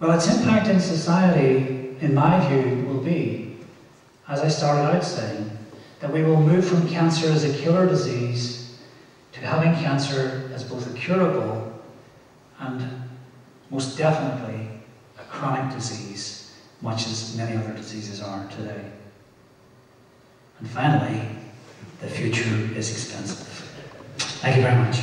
Well, its impact in society, in my view, will be, as I started out saying, that we will move from cancer as a killer disease to having cancer as both a curable and most definitely a chronic disease, much as many other diseases are today. And finally, the future is expensive. Thank you very much.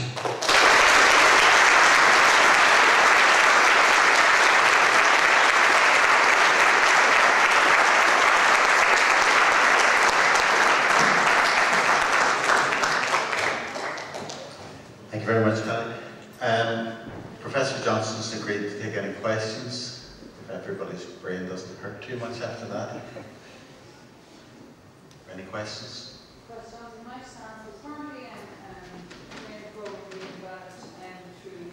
Thank you very much, Kelly. Um, Professor Johnston's agreed to take any questions, if everybody's brain doesn't hurt after that. Any questions? Question, my through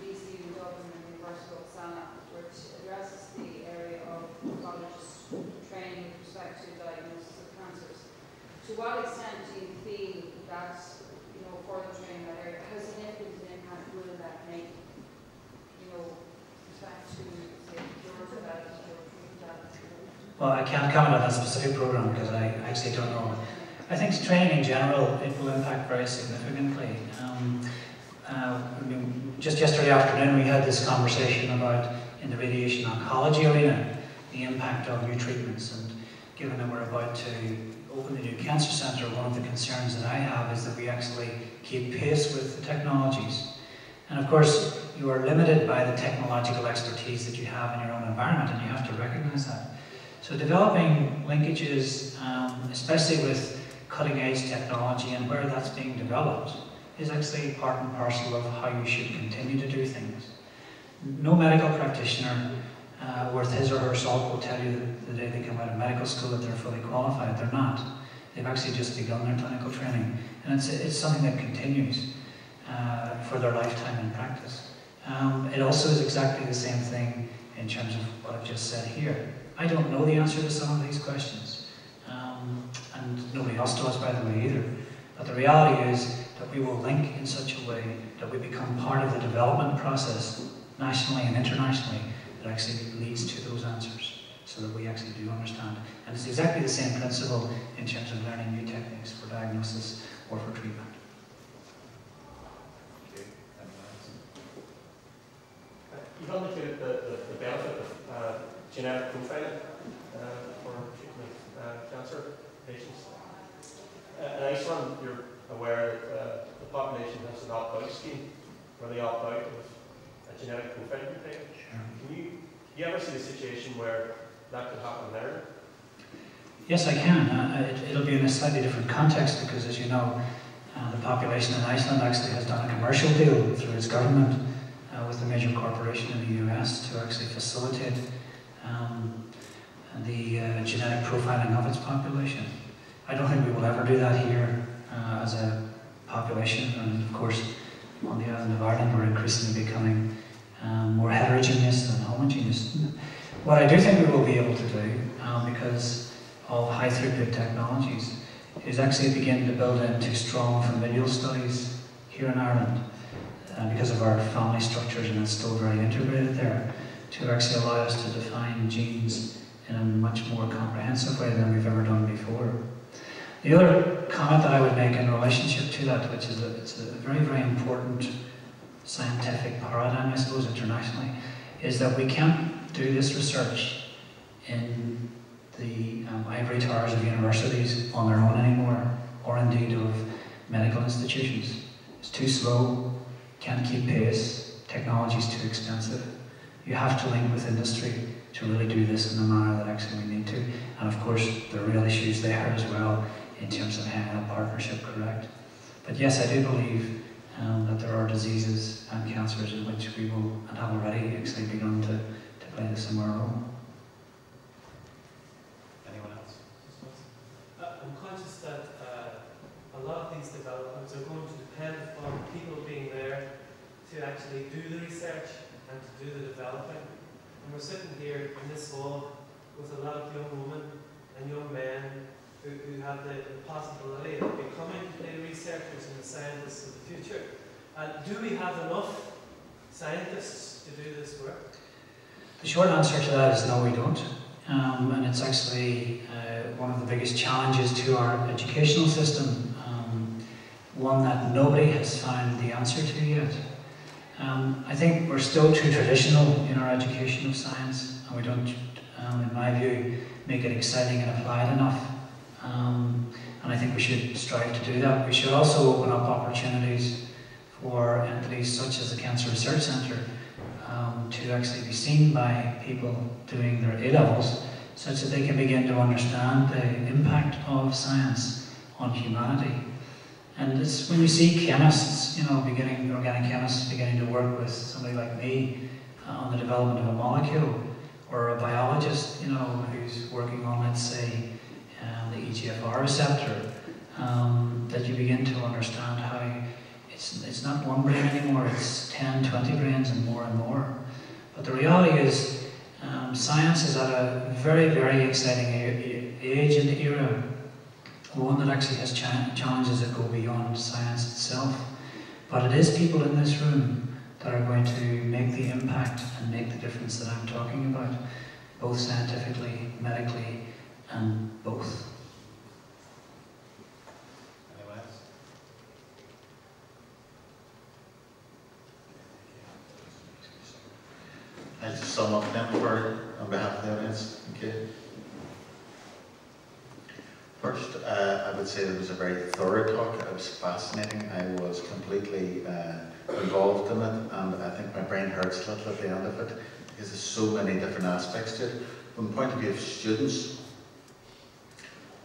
which addresses the area of oncologist training to diagnosis of cancers. To what extent do you feel that, you know, further training that area, how significant an impact will that make, you know, respect to, say, your development? Well, I can't comment on that specific program because I actually don't know. I think training in general, it will impact very significantly. Um, uh, I mean, just yesterday afternoon, we had this conversation about, in the radiation oncology arena, the impact of new treatments. And given that we're about to open the new cancer centre, one of the concerns that I have is that we actually keep pace with the technologies. And of course, you are limited by the technological expertise that you have in your own environment, and you have to recognise that. So developing linkages, um, especially with cutting edge technology and where that's being developed, is actually part and parcel of how you should continue to do things. No medical practitioner uh, worth his or her salt will tell you the day they come out of medical school that they're fully qualified. They're not. They've actually just begun their clinical training. And it's, it's something that continues uh, for their lifetime in practice. Um, it also is exactly the same thing in terms of what I've just said here. I don't know the answer to some of these questions, um, and nobody else does, by the way, either. But the reality is that we will link in such a way that we become part of the development process, nationally and internationally, that actually leads to those answers, so that we actually do understand. And it's exactly the same principle in terms of learning new techniques for diagnosis or for treatment. You've indicated the, the, the benefit of uh, genetic profiling uh, for treatment of uh, cancer patients. Uh, in Iceland, you're aware that uh, the population has an opt-out scheme where they opt out of a genetic profiling thing. Can you, you ever see a situation where that could happen there? Yes, I can. Uh, it, it'll be in a slightly different context because, as you know, uh, the population in Iceland actually has done a commercial deal through its government uh, with a major corporation in the US to actually facilitate um, the uh, genetic profiling of its population. I don't think we will ever do that here uh, as a population, and of course, on the island of Ireland, we're increasingly becoming um, more heterogeneous than homogeneous. What I do think we will be able to do, um, because of high throughput technologies, is actually begin to build into strong familial studies here in Ireland, uh, because of our family structures and it's still very integrated there, to actually allow us to define genes in a much more comprehensive way than we've ever done before. The other comment that I would make in relationship to that, which is a, it's a very, very important scientific paradigm, I suppose, internationally, is that we can't do this research in the um, ivory towers of universities on their own anymore, or indeed of medical institutions. It's too slow, can't keep pace, technology is too expensive. You have to link with industry to really do this in the manner that actually we need to. And of course, there are real issues there as well in terms of having a partnership correct. But yes, I do believe um, that there are diseases and cancers in which we will, and have already actually begun to, to play the similar role. Anyone else? Uh, I'm conscious that uh, a lot of these developments are going to depend upon people being there to actually do the research and to do the developing. And we're sitting here in this hall with a lot of young women and young men who, who have the, the possibility of becoming the researchers and the scientists of the future. And do we have enough scientists to do this work? The short answer to that is no, we don't. Um, and it's actually uh, one of the biggest challenges to our educational system, um, one that nobody has found the answer to yet. Um, I think we're still too traditional in our education of science, and we don't, um, in my view, make it exciting and applied enough. Um, and I think we should strive to do that. We should also open up opportunities for entities such as the Cancer Research Centre um, to actually be seen by people doing their A levels, such that they can begin to understand the impact of science on humanity. And it's when you see chemists, you know, beginning organic chemists beginning to work with somebody like me uh, on the development of a molecule, or a biologist, you know, who's working on, let's say, uh, the EGFR receptor, um, that you begin to understand how it's, it's not one brain anymore, it's 10, 20 brains and more and more. But the reality is, um, science is at a very, very exciting age and era, one that actually has cha challenges that go beyond science itself. But it is people in this room that are going to make the impact and make the difference that I'm talking about, both scientifically, medically, and both. I just sum up for on behalf of the audience. Thank you. First, uh, I would say it was a very thorough talk. It was fascinating. I was completely uh, involved in it, and I think my brain hurts a little at the end of it because there's so many different aspects to it. From the point of view of students,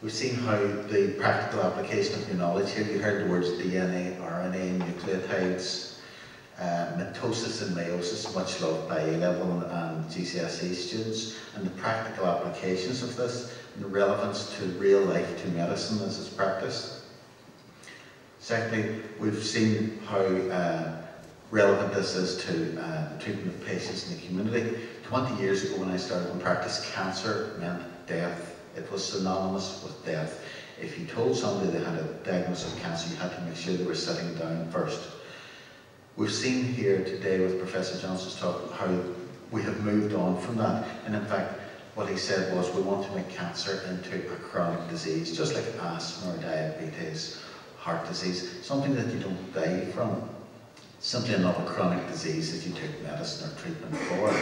we've seen how the practical application of your knowledge here, you heard the words DNA, RNA, nucleotides, uh, mitosis and meiosis, much loved by A-level and GCSE students, and the practical applications of this and the relevance to real life, to medicine as it's practiced. Secondly, we've seen how uh, relevant this is to uh, the treatment of patients in the community. 20 years ago when I started in practice, cancer meant death. It was synonymous with death. If you told somebody they had a diagnosis of cancer, you had to make sure they were sitting down first. We've seen here today with Professor Johnston's talk how we have moved on from that. And in fact, what he said was we want to make cancer into a chronic disease, just like asthma or diabetes, heart disease, something that you don't die from. Simply another chronic disease that you take medicine or treatment for.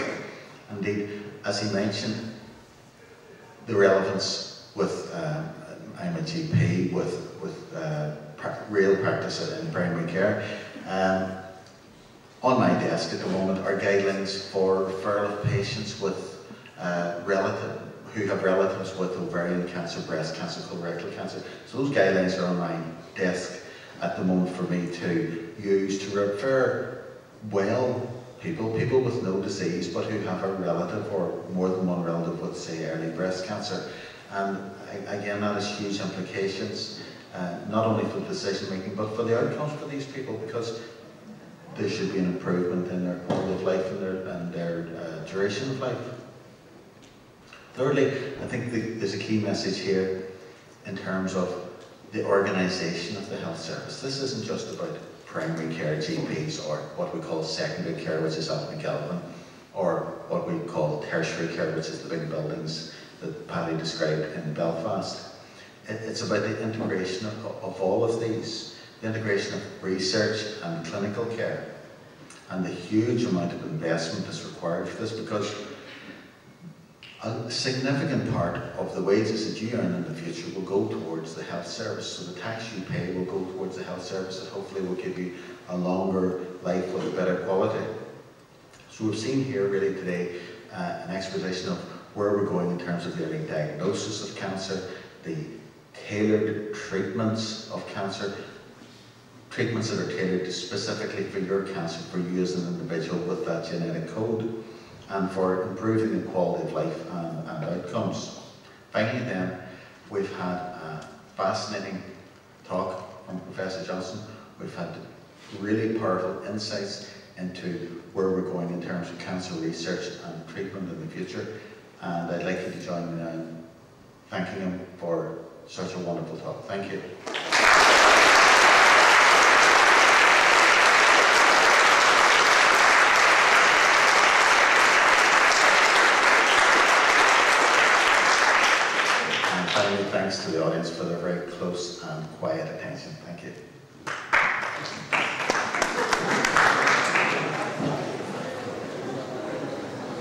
Indeed, as he mentioned, the relevance with, um, I'm a GP, with, with uh, real practice in primary care. Um, on my desk at the moment are guidelines for referral of patients with uh, relative, who have relatives with ovarian cancer, breast cancer, colorectal cancer. So those guidelines are on my desk at the moment for me to use to refer well people, people with no disease but who have a relative or more than one relative with say early breast cancer. And again that has huge implications, uh, not only for decision making but for the outcomes for these people because there should be an improvement in their quality of life and their, and their uh, duration of life. Thirdly, I think the, there's a key message here in terms of the organisation of the health service. This isn't just about primary care GPs or what we call secondary care, which is up in Galvin, or what we call tertiary care, which is the big buildings that Paddy described in Belfast. It, it's about the integration of, of all of these the integration of research and clinical care, and the huge amount of investment that's required for this because a significant part of the wages that you earn in the future will go towards the health service. So the tax you pay will go towards the health service that hopefully will give you a longer life with a better quality. So we've seen here really today uh, an exposition of where we're going in terms of the early diagnosis of cancer, the tailored treatments of cancer, treatments that are tailored specifically for your cancer, for you as an individual with that genetic code, and for improving the quality of life and, and outcomes. Finally then, we've had a fascinating talk from Professor Johnston. We've had really powerful insights into where we're going in terms of cancer research and treatment in the future. And I'd like you to join me now in thanking him for such a wonderful talk. Thank you. thanks to the audience for their very close and quiet attention. Thank you.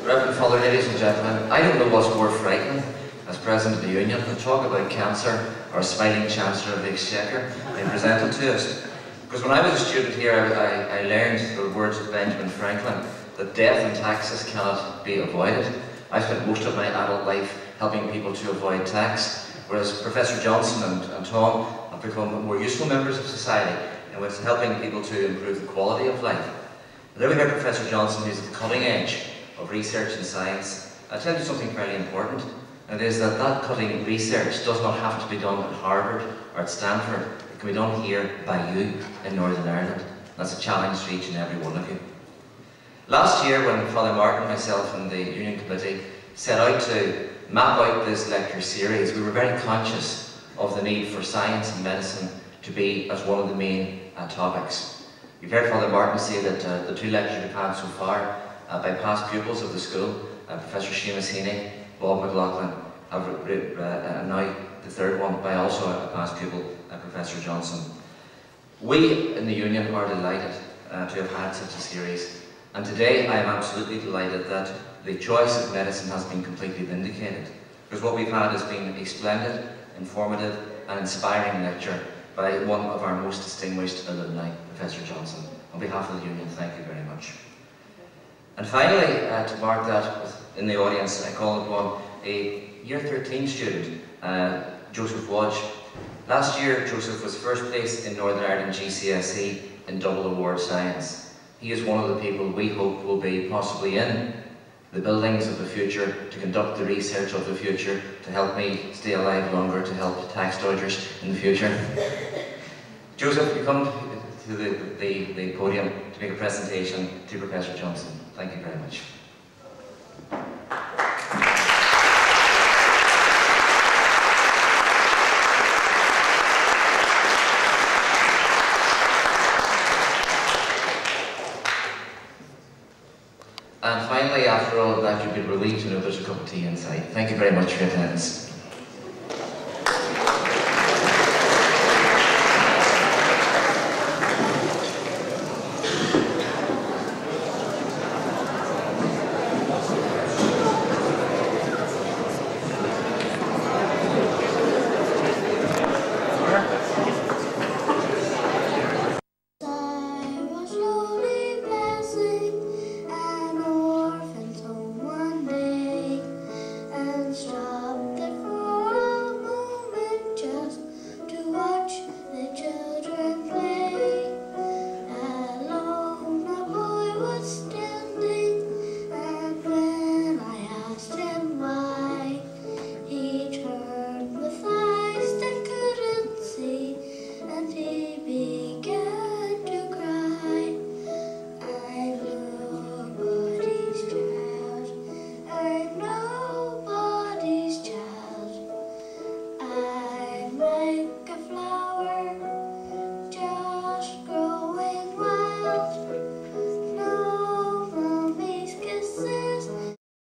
Reverend Father, ladies and gentlemen, I don't know what's more frightening as President of the Union, to talk about cancer or smiling Chancellor of the Exchequer they presented to us. Because when I was a student here, I, I learned the words of Benjamin Franklin, that death and taxes cannot be avoided. I spent most of my adult life helping people to avoid tax, whereas Professor Johnston and, and Tom become more useful members of society and with helping people to improve the quality of life. And There we heard Professor Johnston, who's at the cutting edge of research and science. I'll tell you something fairly important, and it is that that cutting research does not have to be done at Harvard or at Stanford. It can be done here by you in Northern Ireland. That's a challenge to each and every one of you. Last year, when Father Martin, myself, and the Union Committee set out to map out this lecture series, we were very conscious of the need for science and medicine to be as one of the main uh, topics. You've heard Father Martin say that uh, the two lectures we've had so far uh, by past pupils of the school, uh, Professor Seamus Heaney, Bob McLaughlin, have uh, and now the third one by also a past pupil, uh, Professor Johnston. We in the Union are delighted uh, to have had such a series, and today I am absolutely delighted that the choice of medicine has been completely vindicated, because what we've had has been a splendid, informative and inspiring lecture by one of our most distinguished alumni, Professor Johnston. On behalf of the Union, thank you very much. And finally, uh, to mark that in the audience, I call upon a Year 13 student, uh, Joseph Wadge. Last year, Joseph was first place in Northern Ireland GCSE in double award science. He is one of the people we hope will be possibly in the buildings of the future, to conduct the research of the future, to help me stay alive longer, to help tax dodgers in the future. Joseph, you come to the, the, the podium to make a presentation to Professor Johnston. Thank you very much. And finally, after all of that, you've been relieved to know there's a cup of tea inside. Thank you very much for your attendance.